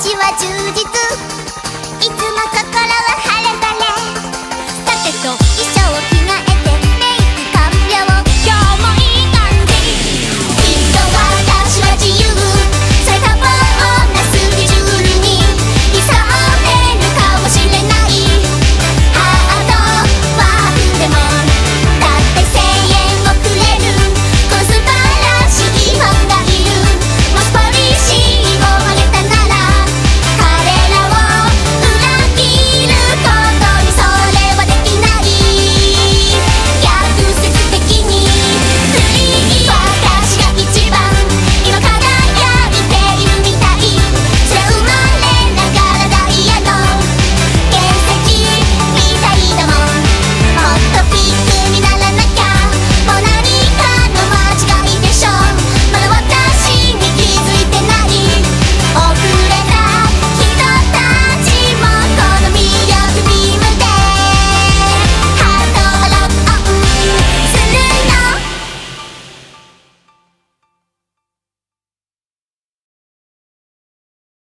ちは充実。